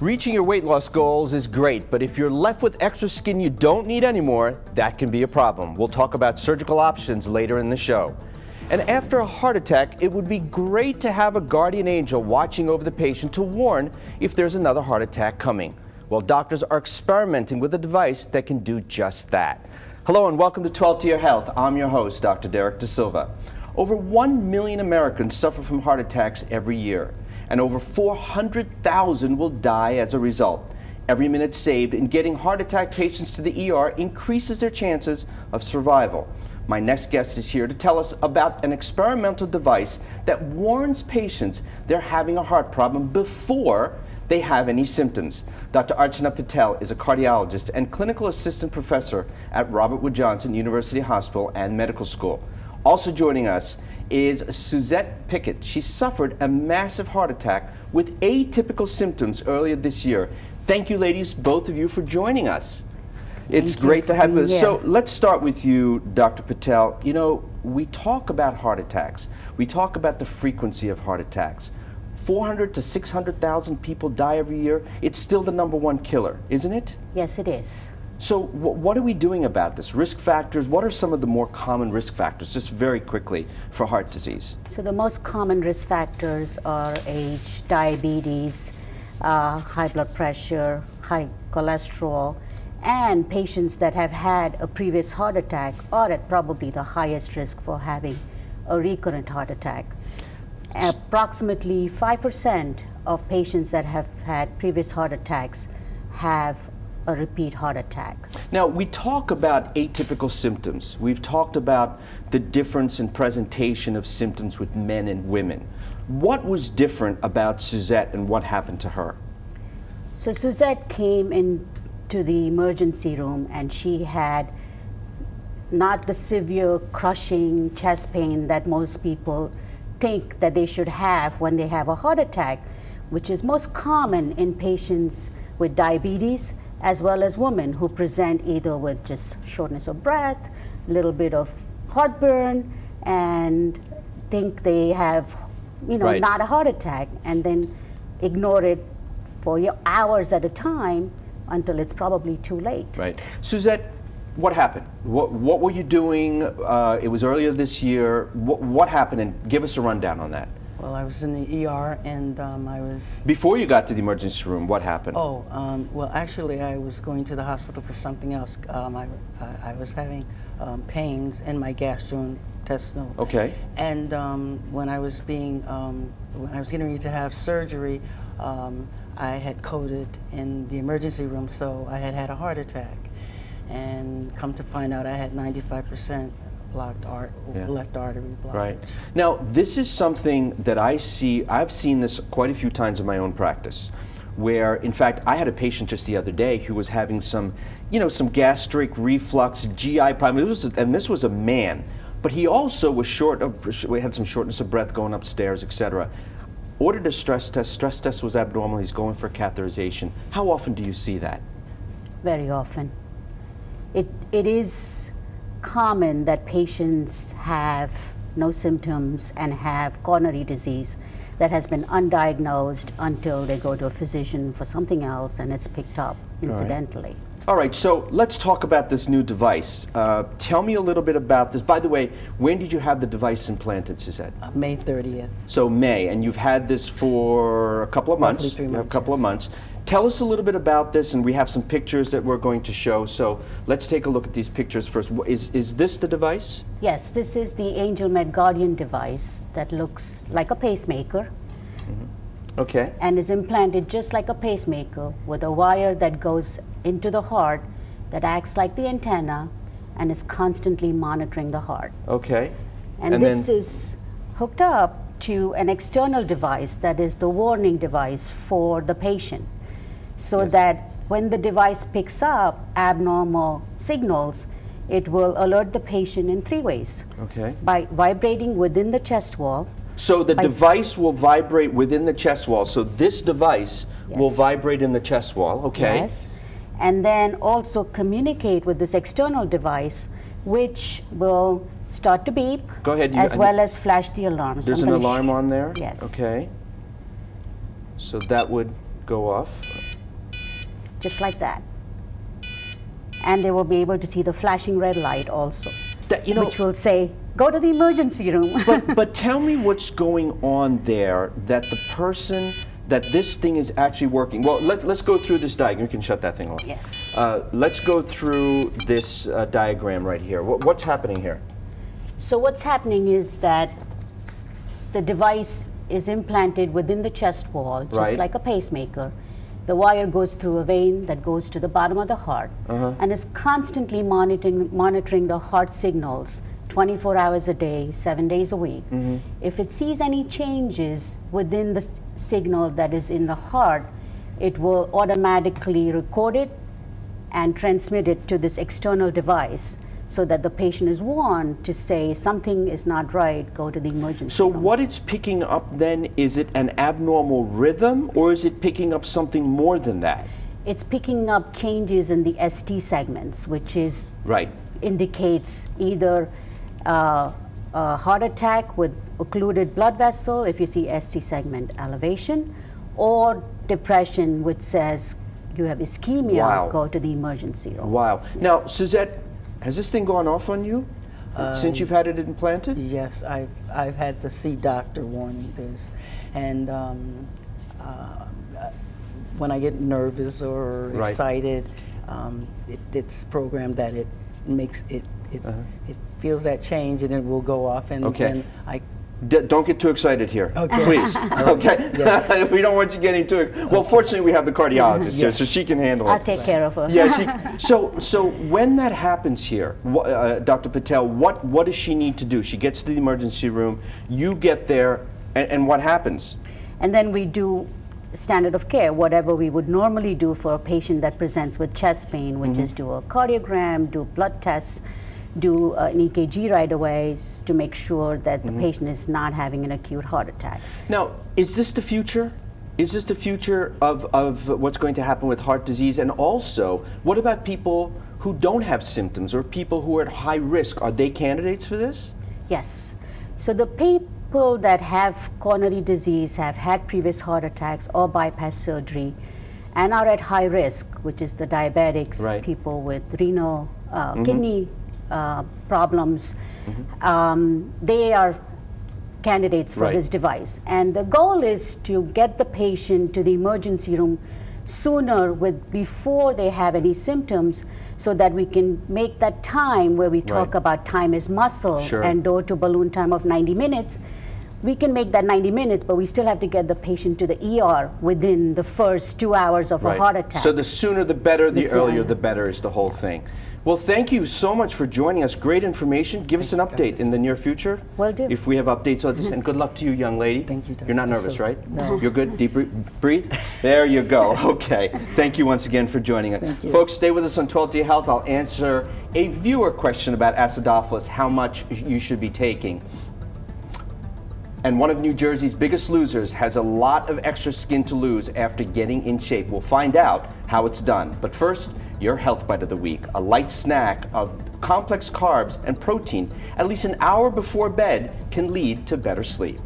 Reaching your weight loss goals is great, but if you're left with extra skin you don't need anymore, that can be a problem. We'll talk about surgical options later in the show. And after a heart attack, it would be great to have a guardian angel watching over the patient to warn if there's another heart attack coming. Well, doctors are experimenting with a device that can do just that. Hello and welcome to 12 to Your Health. I'm your host, Dr. Derek De Silva. Over 1 million Americans suffer from heart attacks every year and over 400,000 will die as a result. Every minute saved in getting heart attack patients to the ER increases their chances of survival. My next guest is here to tell us about an experimental device that warns patients they're having a heart problem before they have any symptoms. Dr. Archana Patel is a cardiologist and clinical assistant professor at Robert Wood Johnson University Hospital and Medical School. Also joining us is Suzette Pickett. She suffered a massive heart attack with atypical symptoms earlier this year. Thank you, ladies, both of you, for joining us. It's Thank great to have you. with Yeah. So let's start with you, Dr. Patel. You know, we talk about heart attacks. We talk about the frequency of heart attacks. 400 to 600,000 people die every year. It's still the number one killer, isn't it? Yes, it is. So what are we doing about this? Risk factors, what are some of the more common risk factors, just very quickly, for heart disease? So the most common risk factors are age, diabetes, uh, high blood pressure, high cholesterol, and patients that have had a previous heart attack are at probably the highest risk for having a recurrent heart attack. Approximately 5% of patients that have had previous heart attacks have a repeat heart attack. Now, we talk about atypical symptoms. We've talked about the difference in presentation of symptoms with men and women. What was different about Suzette and what happened to her? So Suzette came into the emergency room and she had not the severe crushing chest pain that most people think that they should have when they have a heart attack, which is most common in patients with diabetes as well as women who present either with just shortness of breath, a little bit of heartburn, and think they have, you know, right. not a heart attack, and then ignore it for hours at a time until it's probably too late. Right. Suzette, what happened? What, what were you doing? Uh, it was earlier this year. What, what happened? And give us a rundown on that. Well, I was in the ER and um, I was. Before you got to the emergency room, what happened? Oh, um, well, actually, I was going to the hospital for something else. Um, I, I, I, was having um, pains in my gastrointestinal. Okay. And um, when I was being, um, when I was getting ready to have surgery, I had coded in the emergency room, so I had had a heart attack. And come to find out, I had 95 percent blocked art, yeah. left artery blockage. Right. Now, this is something that I see, I've seen this quite a few times in my own practice, where, in fact, I had a patient just the other day who was having some, you know, some gastric reflux, GI problems, and this was a man, but he also was short of, we had some shortness of breath going upstairs, etc. Ordered a stress test, stress test was abnormal, he's going for catheterization. How often do you see that? Very often. It, it is common that patients have no symptoms and have coronary disease that has been undiagnosed until they go to a physician for something else and it's picked up incidentally. All right, All right so let's talk about this new device. Uh, tell me a little bit about this. By the way, when did you have the device implanted, Suzette? Uh, May 30th. So May, and you've had this for a couple of months. Roughly three months. A couple yes. of months. Tell us a little bit about this, and we have some pictures that we're going to show. So let's take a look at these pictures first. Is, is this the device? Yes, this is the Angel AngelMed Guardian device that looks like a pacemaker. Mm -hmm. Okay. And is implanted just like a pacemaker with a wire that goes into the heart that acts like the antenna and is constantly monitoring the heart. Okay. And, and this is hooked up to an external device that is the warning device for the patient so yes. that when the device picks up abnormal signals, it will alert the patient in three ways. Okay. By vibrating within the chest wall. So the device will vibrate within the chest wall. So this device yes. will vibrate in the chest wall. Okay. Yes. And then also communicate with this external device, which will start to beep. Go ahead. You, as well as flash the alarm. There's an alarm on there? Yes. Okay. So that would go off. Just like that. And they will be able to see the flashing red light also, That- you know- which will say, go to the emergency room. but but tell me what's going on there that the person that this thing is actually working. Well, let, let's go through this diagram. You can shut that thing off. Yes. Uh, let's go through this uh, diagram right here. What, what's happening here? So what's happening is that the device is implanted within the chest wall, just Right. like a pacemaker. The wire goes through a vein that goes to the bottom of the heart Uh-huh. and is constantly monitoring, monitoring the heart signals 24 hours a day, seven days a week. Mm-hmm. If it sees any changes within the s- signal that is in the heart, it will automatically record it and transmit it to this external device so that the patient is warned to say something is not right, go to the emergency So room. what it's picking up then is it an abnormal rhythm or is it picking up something more than that? It's picking up changes in the ST segments, which is Right. indicates either uh, a heart attack with occluded blood vessel, if you see ST segment elevation, or depression, which says you have ischemia, Wow. go to the emergency room. Wow. Now, Suzette, has this thing gone off on you since you've had it implanted? Yes, I've, I've had to see doctor warning this. And um, uh, when I get nervous or Right. excited, um, it, it's programmed that it makes it, it, it feels that change and it will go off. And. Okay. then I D- don't get too excited here, Okay. please. Okay, Yes. we don't want you getting too. Well, fortunately, we have the cardiologist here, so she can handle it. I'll take care of her. Yeah, she, so so when that happens here, uh, Dr. Patel, what what does she need to do? She gets to the emergency room. You get there, and, and what happens? And then we do standard of care, whatever we would normally do for a patient that presents with chest pain, which is do a cardiogram, do blood tests, do uh, an EKG right away to make sure that the patient is not having an acute heart attack. Now, is this the future? Is this the future of, of what's going to happen with heart disease? And also, what about people who don't have symptoms or people who are at high risk? Are they candidates for this? Yes. So the people that have coronary disease have had previous heart attacks or bypass surgery and are at high risk, which is the diabetics, Right. people with renal, uh, kidney uh, problems, um, they are candidates for Right. this device. And the goal is to get the patient to the emergency room sooner with before they have any symptoms so that we can make that time where we talk Right. about time is muscle Sure. and door to balloon time of 90 minutes we can make that 90 minutes but we still have to get the patient to the ER within the first 2 hours of a heart attack So the sooner the better, the The earlier the better is the whole thing. Well, thank you so much for joining us. Great information. Give us an update in the near future. Will do. If we have updates on this. Mm-hmm. And good luck to you, young lady. Thank you, You're not nervous, Silva. right? No. You're good? Deep bre- breathe? There you go. Okay. Thank you once again for joining us. Thank you. Folks, stay with us on 12 Day Health. I'll answer a viewer question about acidophilus, how much you should be taking. And one of New Jersey's biggest losers has a lot of extra skin to lose after getting in shape. We'll find out how it's done. But first, your health bite of the week a light snack of complex carbs and protein at least an hour before bed can lead to better sleep.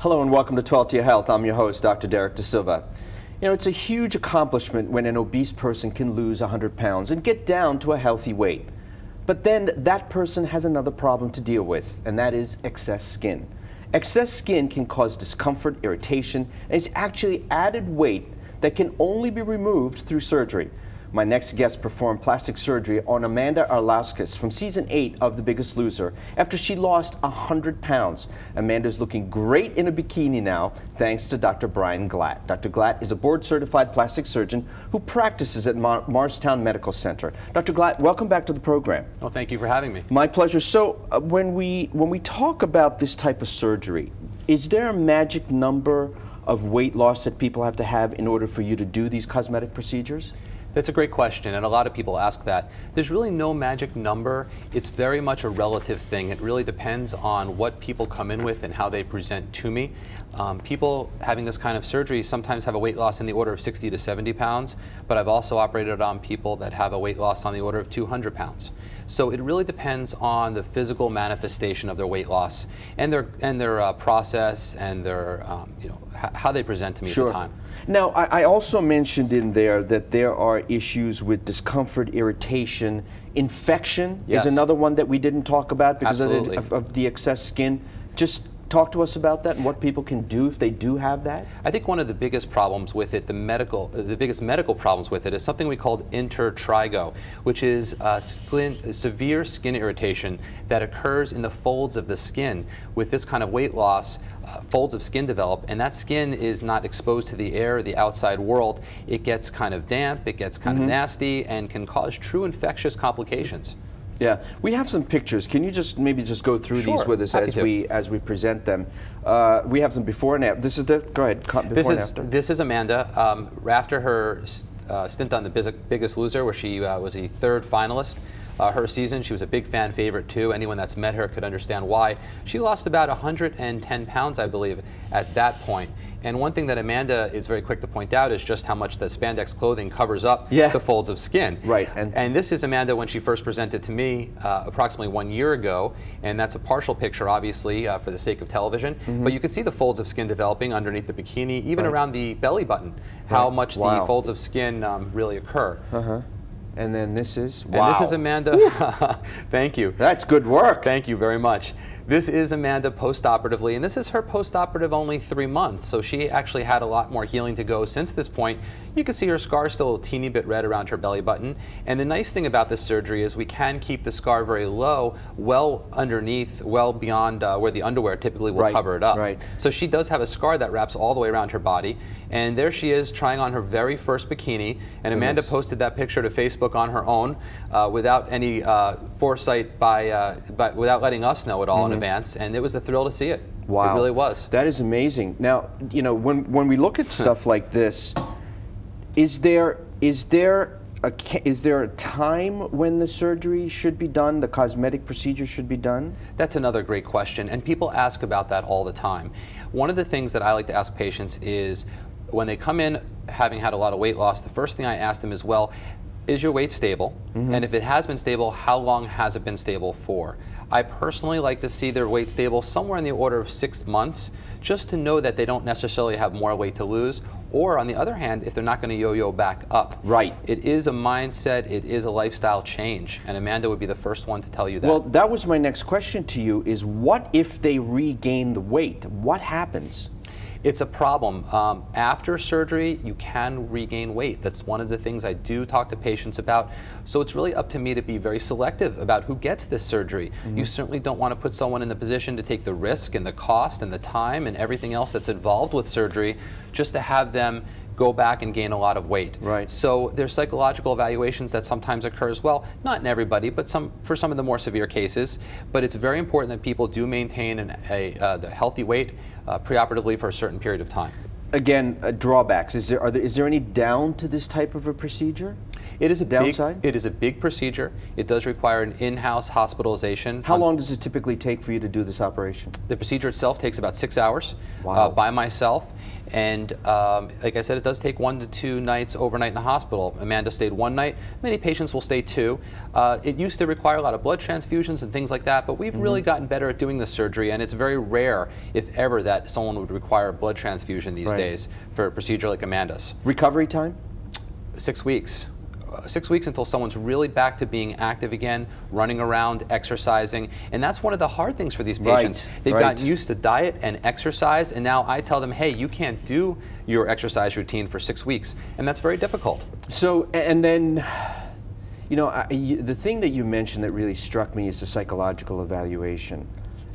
Hello and welcome to 12 to Your Health. I'm your host, Dr. Derek De Silva. You know, it's a huge accomplishment when an obese person can lose 100 pounds and get down to a healthy weight. But then that person has another problem to deal with, and that is excess skin. Excess skin can cause discomfort, irritation, and is actually added weight that can only be removed through surgery. My next guest performed plastic surgery on Amanda Arlauskas from season 8 of The Biggest Loser after she lost 100 pounds. Amanda's looking great in a bikini now, thanks to Dr. Brian Glatt. Dr. Glatt is a board certified plastic surgeon who practices at Mar- Morristown Medical Center. Dr. Glatt, welcome back to the program. Well, thank you for having me. My pleasure. So, uh, when we when we talk about this type of surgery, is there a magic number of weight loss that people have to have in order for you to do these cosmetic procedures? That's a great question, and a lot of people ask that. There's really no magic number. It's very much a relative thing. It really depends on what people come in with and how they present to me. Um, people having this kind of surgery sometimes have a weight loss in the order of 60 to 70 pounds, but I've also operated on people that have a weight loss on the order of 200 pounds. So it really depends on the physical manifestation of their weight loss and their and their uh, process and their um, you know how they present to me sure. at the time. Now, I, I also mentioned in there that there are issues with discomfort, irritation, infection yes. is another one that we didn't talk about because of of the excess skin. Just talk to us about that and what people can do if they do have that? I think one of the biggest problems with it, the medical, the biggest medical problems with it, is something we called intertrigo, which is skin, severe skin irritation that occurs in the folds of the skin. With this kind of weight loss, uh, folds of skin develop, and that skin is not exposed to the air, or the outside world. It gets kind of damp, it gets kind mm -hmm. of mm-hmm. nasty, and can cause true infectious complications. Yeah, we have some pictures. Can you just maybe just go through sure. these with us Happy as to. we as we present them? Uh, we have some before and after. This is the go ahead. Before this is after. this is Amanda. Um, after her uh, stint on the Biggest Loser, where she uh, was a third finalist. Uh, her season. She was a big fan favorite too. Anyone that's met her could understand why. She lost about 110 pounds, I believe, at that point. And one thing that Amanda is very quick to point out is just how much the spandex clothing covers up yeah. the folds of skin. Right. And, and this is Amanda when she first presented to me uh, approximately one year ago. And that's a partial picture, obviously, uh, for the sake of television. Mm -hmm. But you can see the folds of skin developing underneath the bikini, even right. around the belly button, how right. much wow. the folds of skin um, really occur. Uh-huh. And then this is, wow. And this is Amanda. Thank you. That's good work. Thank you very much. This is Amanda post-operatively, and this is her post-operative only three months, so she actually had a lot more healing to go since this point. You can see her scar still a teeny bit red around her belly button, and the nice thing about this surgery is we can keep the scar very low, well underneath, well beyond uh, where the underwear typically will right, cover it up. Right. So she does have a scar that wraps all the way around her body, and there she is trying on her very first bikini, and Amanda posted that picture to Facebook on her own uh, without any uh, foresight by, uh, by, without letting us know at all mm -hmm. And it was a thrill to see it. Wow. It really was. That is amazing. Now, you know, when, when we look at stuff like this, is there, is there a, is there a time when the surgery should be done, the cosmetic procedure should be done? That's another great question, and people ask about that all the time. One of the things that I like to ask patients is when they come in having had a lot of weight loss, the first thing I ask them is, well, is your weight stable? Mm -hmm. And if it has been stable, how long has it been stable for? I personally like to see their weight stable somewhere in the order of six months, just to know that they don't necessarily have more weight to lose. Or on the other hand, if they're not going to yo-yo back up. Right. It is a mindset, it is a lifestyle change, and Amanda would be the first one to tell you that. Well, that was my next question to you is what if they regain the weight? What happens? It's a problem. Um, after surgery, you can regain weight. That's one of the things I do talk to patients about. So it's really up to me to be very selective about who gets this surgery. Mm -hmm. You certainly don't want to put someone in the position to take the risk and the cost and the time and everything else that's involved with surgery just to have them go back and gain a lot of weight. Right. So there's psychological evaluations that sometimes occur as well, not in everybody, but some for some of the more severe cases. But it's very important that people do maintain an, a uh, the healthy weight uh, preoperatively for a certain period of time. Again, uh, drawbacks. Is there, are there is there any down to this type of a procedure? It is a downside. Big, it is a big procedure. It does require an in-house hospitalization. How long does it typically take for you to do this operation? The procedure itself takes about six hours wow. uh, by myself. And um, like I said, it does take one to two nights overnight in the hospital. Amanda stayed one night. Many patients will stay two. Uh, it used to require a lot of blood transfusions and things like that, but we've mm -hmm. really gotten better at doing the surgery, and it's very rare, if ever, that someone would require a blood transfusion these right. days for a procedure like Amanda's. Recovery time? Six weeks. Uh, six weeks until someone's really back to being active again, running around, exercising. And that's one of the hard things for these patients. Right, They've right. gotten used to diet and exercise, and now I tell them, hey, you can't do your exercise routine for six weeks. And that's very difficult. So, and then, you know, I, you, the thing that you mentioned that really struck me is the psychological evaluation.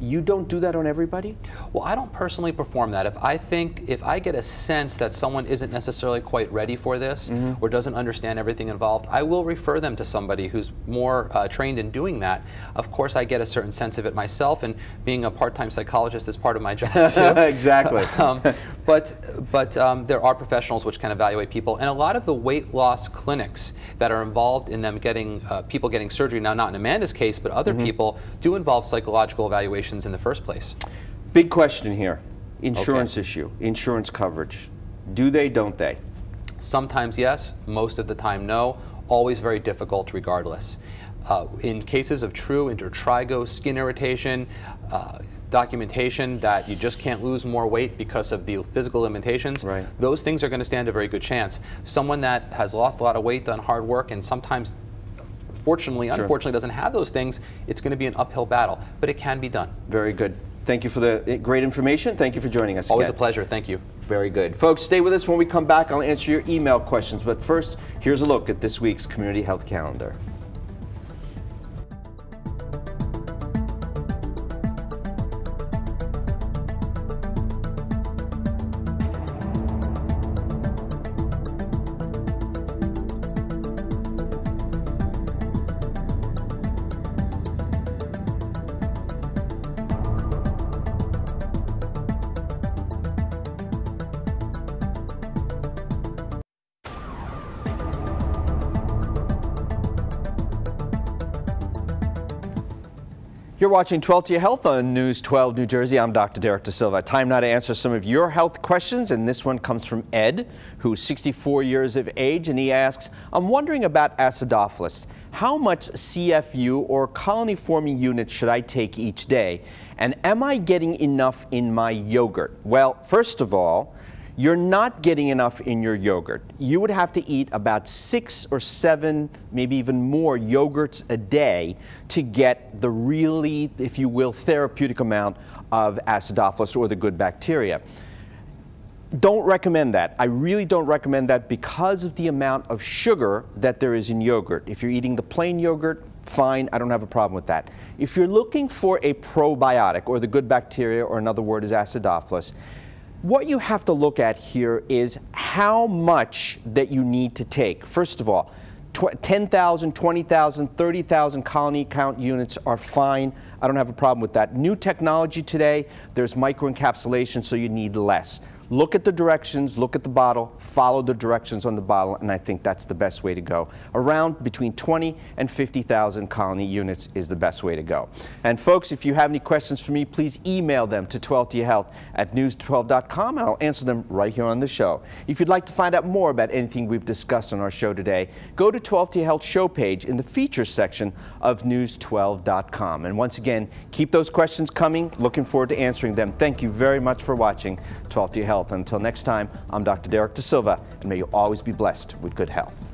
You don't do that on everybody? Well, I don't personally perform that. If I think, if I get a sense that someone isn't necessarily quite ready for this mm -hmm. or doesn't understand everything involved, I will refer them to somebody who's more uh, trained in doing that. Of course, I get a certain sense of it myself, and being a part-time psychologist is part of my job too. exactly. um, but but um, there are professionals which can evaluate people, and a lot of the weight loss clinics that are involved in them getting uh, people getting surgery now, not in Amanda's case, but other mm -hmm. people do involve psychological evaluation in the first place? Big question here. Insurance okay. issue, insurance coverage. Do they, don't they? Sometimes yes, most of the time no. Always very difficult regardless. Uh, in cases of true intertrigo skin irritation, uh, documentation that you just can't lose more weight because of the physical limitations, right. those things are going to stand a very good chance. Someone that has lost a lot of weight, done hard work, and sometimes fortunately, sure. unfortunately doesn't have those things, it's going to be an uphill battle, but it can be done. Very good. Thank you for the eh, great information. Thank you for joining us. Always again. a pleasure. Thank you. Very good. Folks, stay with us. When we come back, I'll answer your email questions. But first, here's a look at this week's Community Health Calendar. Watching 12 to Your Health on News 12 New Jersey. I'm Dr. Derek De Silva. Time now to answer some of your health questions, and this one comes from Ed, who's 64 years of age, and he asks, I'm wondering about acidophilus. How much CFU or colony forming units should I take each day? And am I getting enough in my yogurt? Well, first of all, you're not getting enough in your yogurt. You would have to eat about six or seven, maybe even more yogurts a day to get the really, if you will, therapeutic amount of acidophilus or the good bacteria. Don't recommend that. I really don't recommend that because of the amount of sugar that there is in yogurt. If you're eating the plain yogurt, fine, I don't have a problem with that. If you're looking for a probiotic or the good bacteria, or another word is acidophilus, what you have to look at here is how much that you need to take. First of all, 10,000, 20,000, 30,000 colony count units are fine. I don't have a problem with that. New technology today, there's microencapsulation, so you need less. Look at the directions, look at the bottle, follow the directions on the bottle, and I think that's the best way to go. Around between 20 and 50,000 colony units is the best way to go. And folks, if you have any questions for me, please email them to 12toyourhealth at news12.com and I'll answer them right here on the show. If you'd like to find out more about anything we've discussed on our show today, go to 12 to Health show page in the features section of news12.com. And once again, keep those questions coming. Looking forward to answering them. Thank you very much for watching 12 to Your Health health. Until next time, I'm Dr. Derek De Silva, and may you always be blessed with good health.